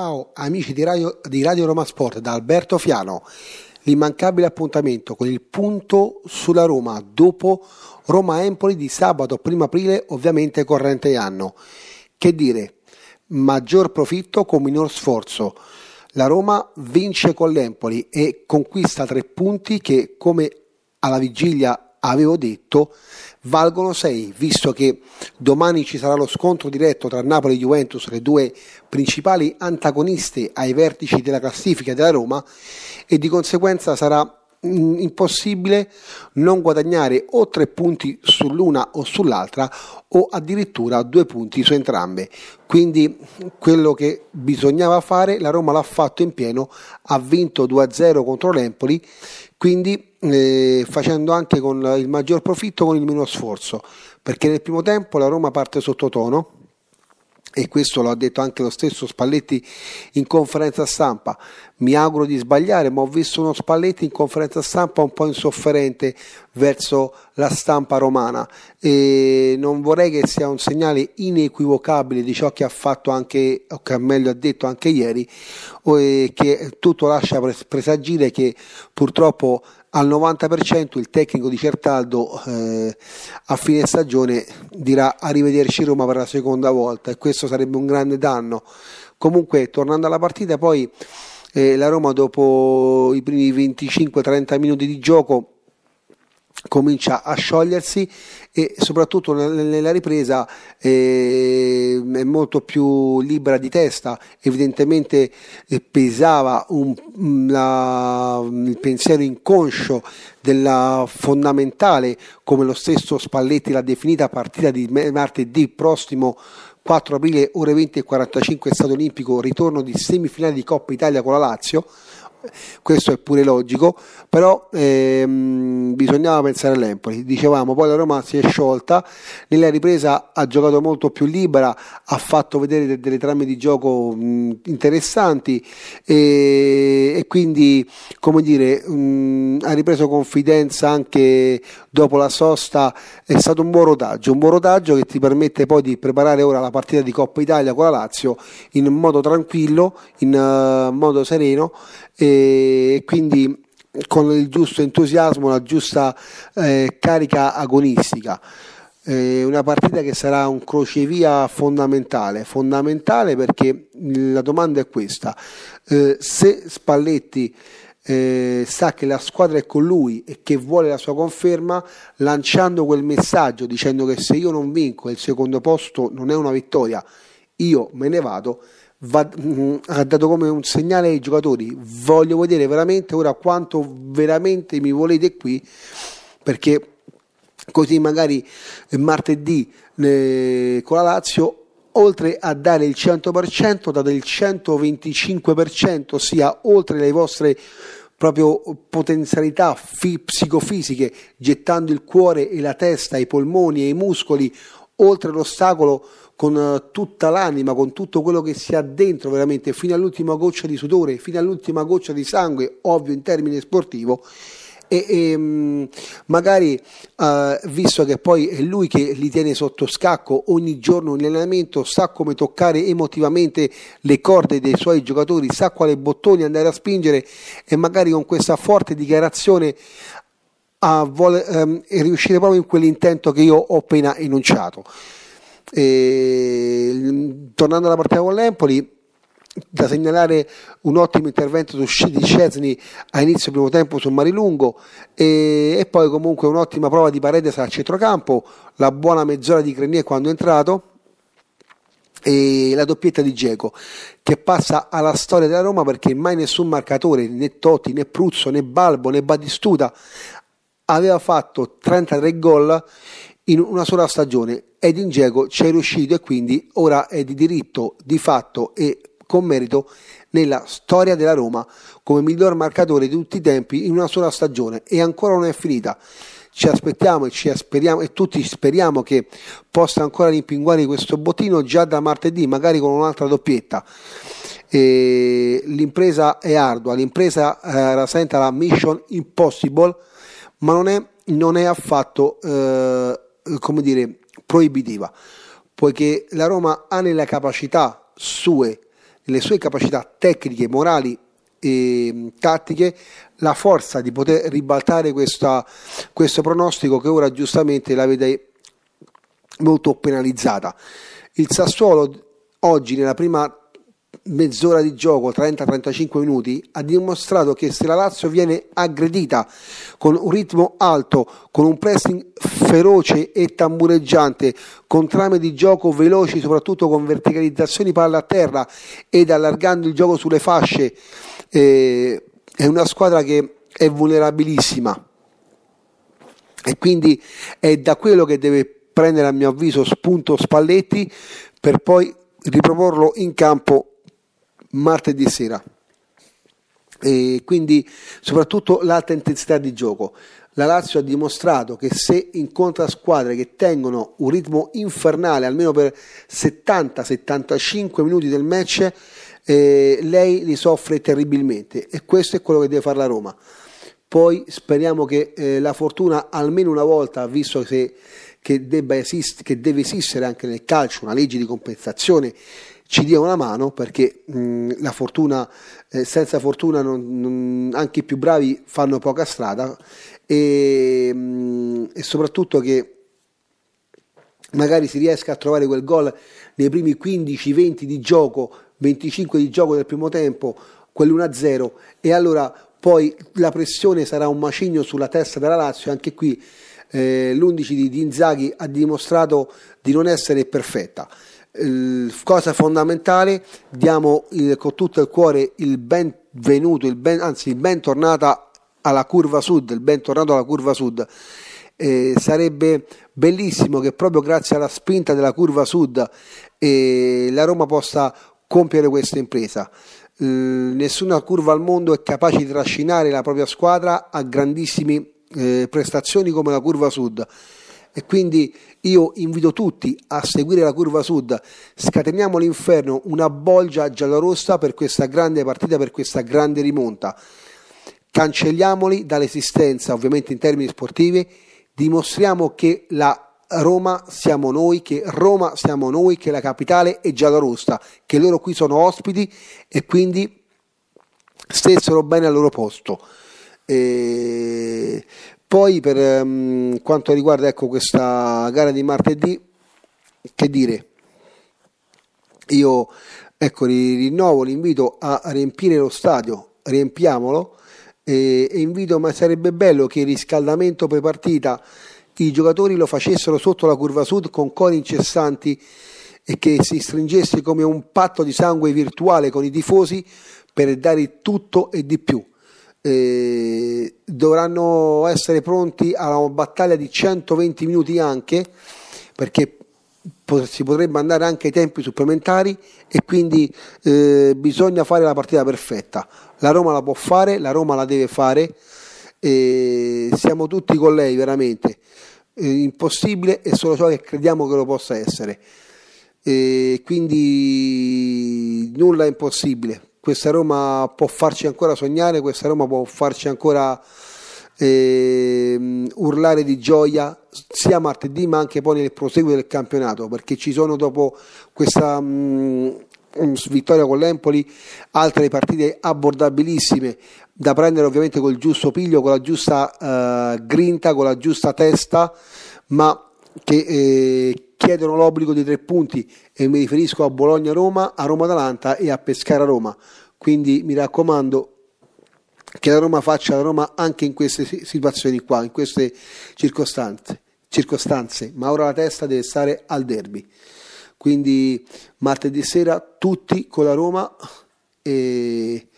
Ciao amici di Radio, di Radio Roma Sport da Alberto Fiano. L'immancabile appuntamento con il punto sulla Roma dopo Roma-Empoli di sabato 1 aprile, ovviamente corrente anno. Che dire, maggior profitto con minor sforzo. La Roma vince con l'Empoli e conquista tre punti che, come alla vigilia avevo detto valgono 6 visto che domani ci sarà lo scontro diretto tra Napoli e Juventus le due principali antagoniste ai vertici della classifica della Roma e di conseguenza sarà impossibile non guadagnare o tre punti sull'una o sull'altra o addirittura due punti su entrambe. Quindi quello che bisognava fare la Roma l'ha fatto in pieno, ha vinto 2-0 contro l'Empoli, quindi eh, facendo anche con il maggior profitto con il minor sforzo, perché nel primo tempo la Roma parte sottotono e questo lo ha detto anche lo stesso Spalletti in conferenza stampa. Mi auguro di sbagliare, ma ho visto uno Spalletti in conferenza stampa un po' insofferente verso la stampa romana e non vorrei che sia un segnale inequivocabile di ciò che ha fatto anche, o che meglio ha detto anche ieri, che tutto lascia presagire che purtroppo al 90% il tecnico di Certaldo eh, a fine stagione dirà arrivederci Roma per la seconda volta e questo sarebbe un grande danno. Comunque, tornando alla partita, poi eh, la Roma dopo i primi 25-30 minuti di gioco comincia a sciogliersi e soprattutto nella ripresa eh, è molto più libera di testa, evidentemente eh, pesava un, la, il pensiero inconscio della fondamentale, come lo stesso Spalletti l'ha definita, partita di martedì prossimo 4 aprile ore 20 e 45 Stato Olimpico, ritorno di semifinale di Coppa Italia con la Lazio questo è pure logico, però ehm, bisognava pensare all'Empoli. Dicevamo, poi la Roma si è sciolta, nella ripresa ha giocato molto più libera, ha fatto vedere de- delle trame di gioco mh, interessanti e, e, quindi, come dire, mh, ha ripreso confidenza anche dopo la sosta. È stato un buon rodaggio, un buon rodaggio che ti permette poi di preparare ora la partita di Coppa Italia con la Lazio in modo tranquillo, in uh, modo sereno e quindi con il giusto entusiasmo, la giusta eh, carica agonistica. Eh, una partita che sarà un crocevia fondamentale, fondamentale perché la domanda è questa, eh, se Spalletti eh, sa che la squadra è con lui e che vuole la sua conferma, lanciando quel messaggio dicendo che se io non vinco e il secondo posto non è una vittoria, io me ne vado, va, mh, mm, ha dato come un segnale ai giocatori voglio vedere veramente ora quanto veramente mi volete qui perché così magari martedì eh, con la Lazio oltre a dare il 100% date il 125% ossia oltre le vostre proprio potenzialità fi- psicofisiche gettando il cuore e la testa, i polmoni e i muscoli oltre l'ostacolo con eh, tutta l'anima, con tutto quello che si ha dentro veramente, fino all'ultima goccia di sudore, fino all'ultima goccia di sangue, ovvio in termini sportivo, e, e mm, magari uh, visto che poi è lui che li tiene sotto scacco ogni giorno in allenamento, sa come toccare emotivamente le corde dei suoi giocatori, sa quale bottoni andare a spingere e magari con questa forte dichiarazione a vole, um, riuscire proprio in quell'intento che io ho appena enunciato. E, tornando alla partita con l'Empoli, da segnalare un ottimo intervento di Scesni a inizio primo tempo su Marilungo e, e poi comunque un'ottima prova di Paredes al centrocampo, la buona mezz'ora di Crenier quando è entrato e la doppietta di Geco che passa alla storia della Roma perché mai nessun marcatore né Totti né Pruzzo né Balbo né Badistuta aveva fatto 33 gol in una sola stagione ed in Dzeko ci è riuscito e quindi ora è di diritto, di fatto e con merito nella storia della Roma come miglior marcatore di tutti i tempi in una sola stagione e ancora non è finita. Ci aspettiamo e, ci speriamo, e tutti speriamo che possa ancora rimpinguare questo bottino già da martedì, magari con un'altra doppietta. E l'impresa è ardua, l'impresa eh, rasenta la mission impossible, ma non è, non è affatto eh, come dire, proibitiva, poiché la Roma ha nelle capacità sue, nelle sue capacità tecniche, morali e tattiche la forza di poter ribaltare questa, questo pronostico che ora giustamente la vede molto penalizzata. Il Sassuolo oggi nella prima mezz'ora di gioco, 30-35 minuti, ha dimostrato che se la Lazio viene aggredita con un ritmo alto, con un pressing feroce e tambureggiante, con trame di gioco veloci, soprattutto con verticalizzazioni palla a terra ed allargando il gioco sulle fasce, eh, è una squadra che è vulnerabilissima. E quindi è da quello che deve prendere a mio avviso spunto Spalletti per poi riproporlo in campo martedì sera. E quindi soprattutto l'alta intensità di gioco. La Lazio ha dimostrato che se incontra squadre che tengono un ritmo infernale almeno per 70-75 minuti del match, eh, lei li soffre terribilmente e questo è quello che deve fare la Roma. Poi speriamo che eh, la fortuna almeno una volta, visto che, che, esist- che deve esistere anche nel calcio una legge di compensazione ci dia una mano perché mh, la fortuna, eh, senza fortuna non, non, anche i più bravi fanno poca strada e, mh, e, soprattutto che magari si riesca a trovare quel gol nei primi 15-20 di gioco, 25 di gioco del primo tempo, quell'1-0 e allora poi la pressione sarà un macigno sulla testa della Lazio, anche qui eh, l'11 di Inzaghi ha dimostrato di non essere perfetta cosa fondamentale, diamo il, con tutto il cuore il benvenuto, il ben, anzi il bentornata alla curva sud, il bentornato alla curva sud. Eh, sarebbe bellissimo che proprio grazie alla spinta della curva sud eh, la Roma possa compiere questa impresa. Eh, nessuna curva al mondo è capace di trascinare la propria squadra a grandissime eh, prestazioni come la curva sud e quindi io invito tutti a seguire la curva sud, scateniamo l'inferno, una bolgia giallorossa per questa grande partita, per questa grande rimonta. Cancelliamoli dall'esistenza, ovviamente in termini sportivi, dimostriamo che la Roma siamo noi, che Roma siamo noi, che la capitale è giallorossa, che loro qui sono ospiti e quindi stessero bene al loro posto. E poi per um, quanto riguarda ecco, questa gara di martedì, che dire, io ecco, rinnovo l'invito a riempire lo stadio, riempiamolo e, e invito, ma sarebbe bello che il riscaldamento pre-partita i giocatori lo facessero sotto la curva sud con cori incessanti e che si stringesse come un patto di sangue virtuale con i tifosi per dare tutto e di più dovranno essere pronti a una battaglia di 120 minuti anche perché si potrebbe andare anche ai tempi supplementari e quindi eh, bisogna fare la partita perfetta. La Roma la può fare, la Roma la deve fare, e siamo tutti con lei veramente. Eh, impossibile è solo ciò che crediamo che lo possa essere. E quindi nulla è impossibile questa Roma può farci ancora sognare, questa Roma può farci ancora eh, urlare di gioia sia martedì ma anche poi nel proseguo del campionato perché ci sono dopo questa mh, mm, vittoria con l'Empoli altre partite abbordabilissime da prendere ovviamente col giusto piglio, con la giusta uh, grinta, con la giusta testa ma che eh, chiedono l'obbligo di tre punti e mi riferisco a Bologna-Roma, a Roma-Atalanta e a Pescara-Roma. Quindi mi raccomando che la Roma faccia la Roma anche in queste situazioni qua, in queste circostanze, circostanze. ma ora la testa deve stare al derby. Quindi martedì sera tutti con la Roma e,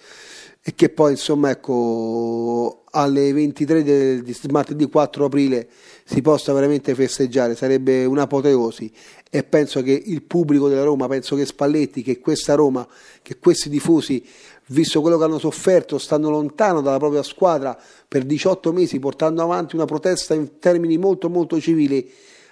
e che poi insomma ecco alle 23 del, di martedì 4 aprile si possa veramente festeggiare, sarebbe un'apoteosi. E penso che il pubblico della Roma, penso che Spalletti, che questa Roma, che questi tifosi, visto quello che hanno sofferto, stanno lontano dalla propria squadra per 18 mesi portando avanti una protesta in termini molto molto civili,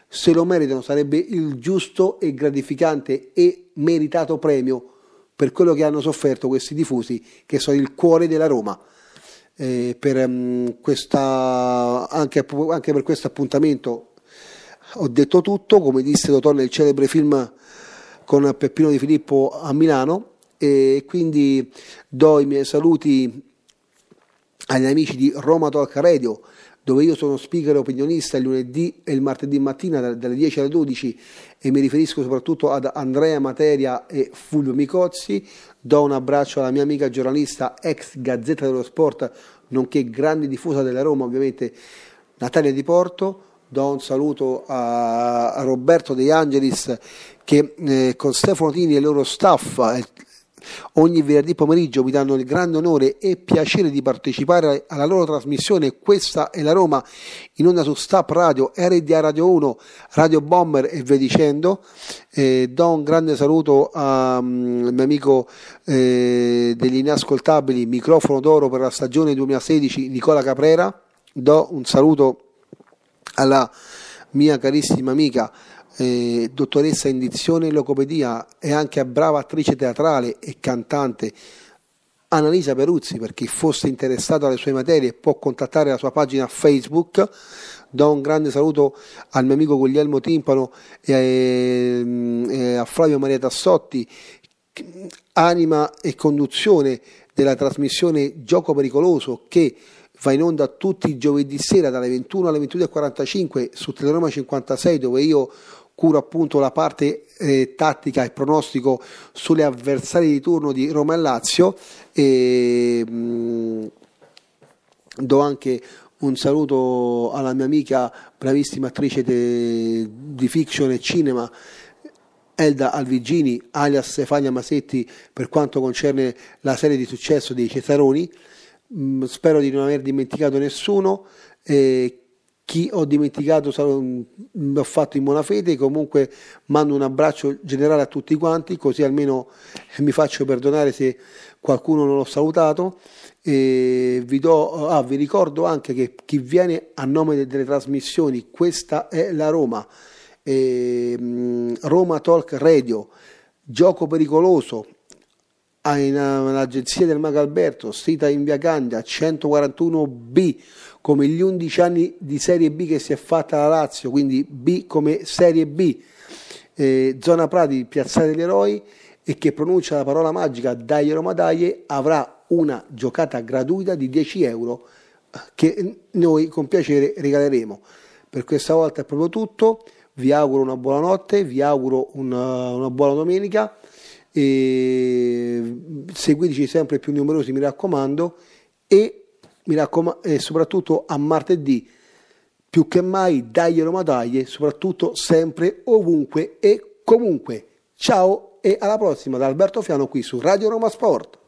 se lo meritano sarebbe il giusto e gratificante e meritato premio per quello che hanno sofferto questi tifosi che sono il cuore della Roma eh, per, um, questa, anche, anche, per questo appuntamento. Ho detto tutto, come disse Totò nel celebre film con Peppino Di Filippo a Milano e quindi do i miei saluti agli amici di Roma Talk Radio dove io sono speaker opinionista il lunedì e il martedì mattina dalle 10 alle 12 e mi riferisco soprattutto ad Andrea Materia e Fulvio Micozzi. Do un abbraccio alla mia amica giornalista, ex Gazzetta dello Sport, nonché grande diffusa della Roma, ovviamente Natalia Di Porto. Do un saluto a Roberto De Angelis che eh, con Stefano Tini e il loro staff, ogni venerdì pomeriggio mi danno il grande onore e piacere di partecipare alla loro trasmissione Questa è la Roma in onda su Stap Radio, RDA Radio 1, Radio Bomber e via dicendo. Eh, do un grande saluto al um, mio amico eh, degli inascoltabili, microfono d'oro per la stagione 2016, Nicola Caprera. Do un saluto alla mia carissima amica eh, dottoressa in dizione e logopedia e anche brava attrice teatrale e cantante Annalisa Peruzzi, per chi fosse interessato alle sue materie può contattare la sua pagina Facebook. Do un grande saluto al mio amico Guglielmo Timpano e, e a Flavio Maria Tassotti, anima e conduzione della trasmissione Gioco Pericoloso che va in onda tutti i giovedì sera dalle 21 alle 22.45 su Teleroma 56 dove io curo appunto la parte eh, tattica e pronostico sulle avversarie di turno di Roma e Lazio. E mh, mm, do anche un saluto alla mia amica bravissima attrice de, di fiction e cinema Elda Alvigini alias Stefania Masetti per quanto concerne la serie di successo dei Cesaroni. Mh, mm, spero di non aver dimenticato nessuno eh, chi ho dimenticato l'ho fatto in buona fede, comunque mando un abbraccio generale a tutti quanti, così almeno mi faccio perdonare se qualcuno non l'ho salutato. E vi, do, ah, vi ricordo anche che chi viene a nome delle trasmissioni, questa è la Roma, e, Roma Talk Radio, Gioco Pericoloso, all'agenzia del Mago Alberto, sita in via Gandia 141B come gli 11 anni di Serie B che si è fatta la Lazio, quindi B come Serie B, eh, zona Prati, Piazzale degli Eroi e che pronuncia la parola magica Dai Roma Dai avrà una giocata gratuita di 10 euro che noi con piacere regaleremo. Per questa volta è proprio tutto, vi auguro una buona notte, vi auguro una, una buona domenica e seguiteci sempre più numerosi mi raccomando e mi raccomando, e soprattutto a martedì, più che mai, dai Roma dai, soprattutto sempre, ovunque e comunque. Ciao e alla prossima da Alberto Fiano qui su Radio Roma Sport.